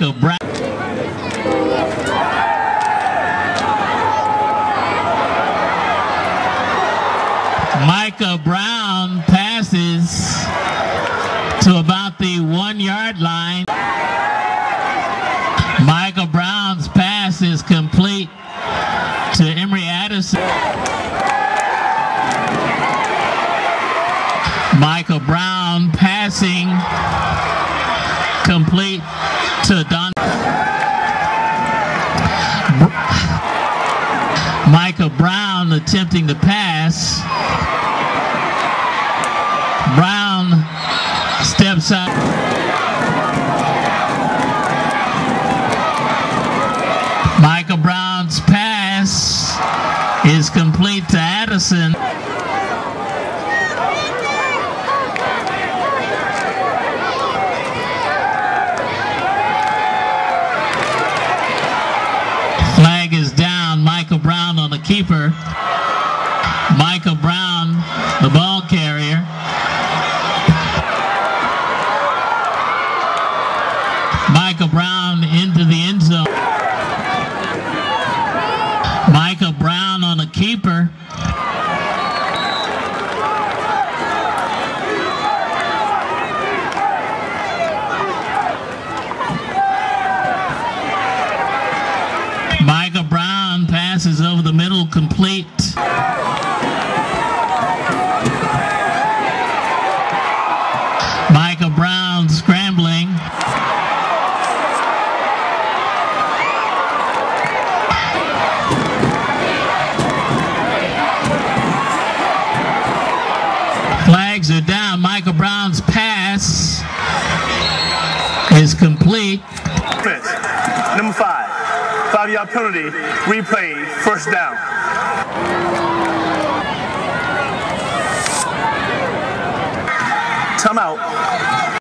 Micah Brown. Micah Brown passes to about the one yard line. Micah Brown's pass is complete to Emory Addison. Micah Brown passing complete to Don. Micah Brown attempting to pass. Brown steps out. Micah Brown's pass is complete to Addison. Flag is down. Micah Brown on the keeper. Micah Brown, the ball carrier. Micah Brown into the end zone. Micah Brown on the keeper. Micah Brown passes over the middle complete. Micah Brown scrambling. Flags are down. Micah Brown's pass is complete. Number five. Five yard penalty. Replay. First down. Timeout.